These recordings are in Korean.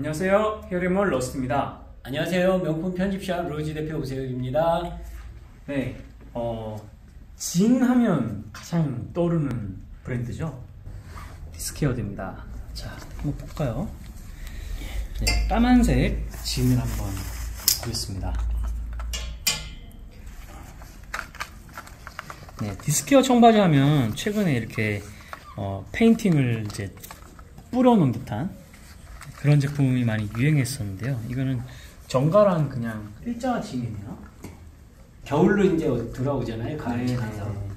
안녕하세요. 히어리몰 러스트입니다. 안녕하세요. 명품 편집샵 로지 대표 오세혁입니다. 네, 어, 진 하면 가장 떠오르는 브랜드죠. 디스퀘어드입니다. 자, 한번 볼까요? 네, 까만색 진을 한번 보겠습니다. 네, 디스퀘어드 청바지 하면 최근에 이렇게 어, 페인팅을 이제 뿌려놓은 듯한 그런 제품이 많이 유행했었는데요. 이거는 정갈한 그냥 일자 진이네요. 겨울로 이제 들어오잖아요. 가을 네, 지나서. 네.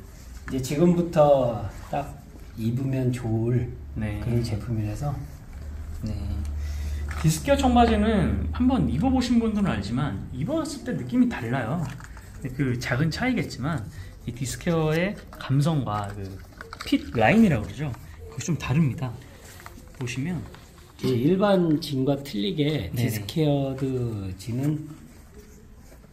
이제 지금부터 딱 입으면 좋을 네. 그런 제품이라서 네. 디스퀘어드 청바지는 한번 입어보신 분들은 알지만 입었을 때 느낌이 달라요. 그 작은 차이겠지만 이 디스퀘어드의 감성과 그 fit 라인이라고 그러죠. 그게 좀 다릅니다. 보시면 이제 일반 진과 틀리게 네네. 디스퀘어드 진은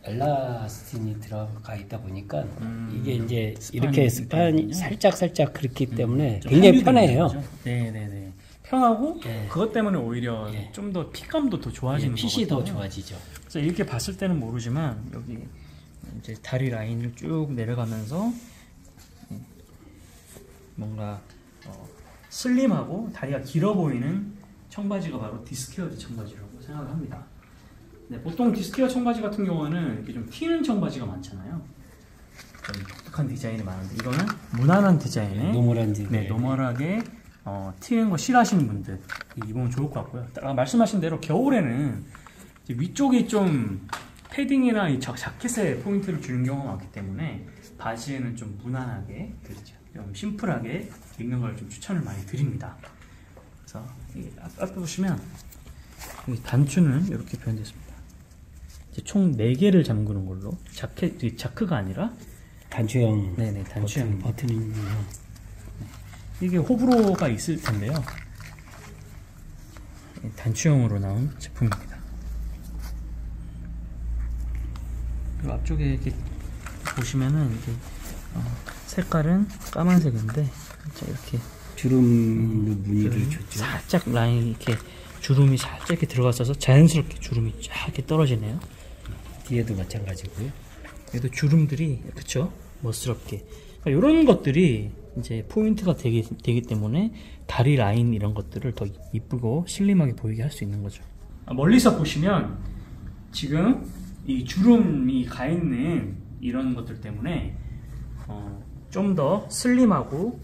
엘라스틴이 들어가 있다 보니까 음, 이게 이제 이렇게 스판이 느껴지군요. 살짝 살짝 그렇기 때문에 좀 굉장히 편해요. 네네네. 편하고 네. 그것 때문에 오히려 네. 좀더 fit감도 더 좋아지는 예, 핏이 더 거거든요. 좋아지죠. 그래서 이렇게 봤을 때는 모르지만 여기 이제 다리 라인을 쭉 내려가면서 뭔가 어, 슬림하고 다리가 길어 보이는 청바지가 바로 디스퀘어드 청바지라고 생각을 합니다. 네, 보통 디스퀘어드 청바지 같은 경우는 이렇게 좀 튀는 청바지가 많잖아요. 좀 독특한 디자인이 많은데 이거는 무난한 디자인에 normal한 진. 네, normal하게 어, 튀는 거 싫어하시는 분들 입으면 좋을 것 같고요. 아, 말씀하신 대로 겨울에는 위쪽이 좀 패딩이나 이 자- 자켓에 포인트를 주는 경우가 많기 때문에 바지에는 좀 무난하게 그렇죠. 좀 심플하게 입는 걸 좀 추천을 많이 드립니다. 앞- 앞에 보시면 이 단추는 이렇게 표현됐습니다. 총 4개를 잠그는 걸로 자켓 이 자크가 아니라 단추형 네네 단추형 버튼, 버튼이요. 이게 호불호가 있을 텐데요. 이 단추형으로 나온 제품입니다. 그리고 앞쪽에 이렇게 보시면은 이게 어, 색깔은 까만색인데 자, 이렇게 주름 무늬를 그 줬죠. 살짝 라인 이렇게 주름이 살짝 이렇게 들어갔어서 자연스럽게 주름이 쫙 이렇게 떨어지네요. 뒤에도 마찬가지고요. 얘도 주름들이 그쵸 멋스럽게 이런 것들이 이제 포인트가 되기, 되기 때문에 다리 라인 이런 것들을 더 이쁘고 슬림하게 보이게 할 수 있는 거죠 아, 멀리서 보시면 지금 이 주름이 가 있는 이런 것들 때문에 어, 좀 더 슬림하고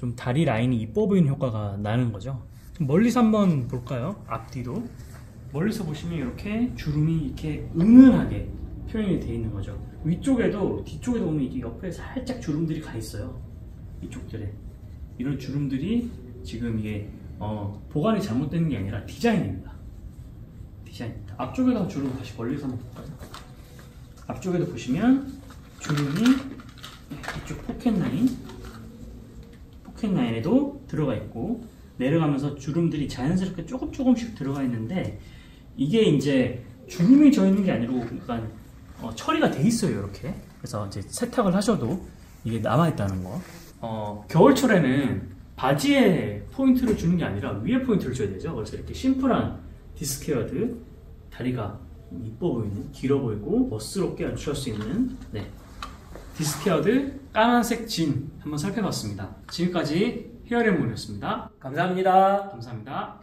좀 다리 라인이 이뻐 보이는 효과가 나는 거죠 좀 멀리서 한번 볼까요 앞뒤로 멀리서 보시면 이렇게 주름이 이렇게 은은하게 표현이 되어 있는 거죠. 위쪽에도 뒤쪽에도 보면 이게 옆에 살짝 주름들이 가 있어요. 이쪽들에 이런 주름들이 지금 이게 어, 보관이 잘못되는 게 아니라 디자인입니다. 디자인입니다. 앞쪽에다 주름 다시 멀리서 한번 볼까요? 앞쪽에도 보시면 주름이 이쪽 포켓 라인 포켓 라인에도 들어가 있고 내려가면서 주름들이 자연스럽게 조금 조금씩 들어가 있는데 이게 이제 주름이 져 있는 게 아니고 약간 어, 처리가 돼 있어요 이렇게. 그래서 이제 세탁을 하셔도 이게 남아 있다는 거. 어, 겨울철에는 바지에 포인트를 주는 게 아니라 위에 포인트를 줘야 되죠. 그래서 이렇게 심플한 디스퀘어드 다리가 이뻐 보이는 길어 보이고 멋스럽게 연출할 수 있는 네. 디스퀘어드 까만색 진 한번 살펴봤습니다. 지금까지 히어리몬이었습니다 감사합니다. 감사합니다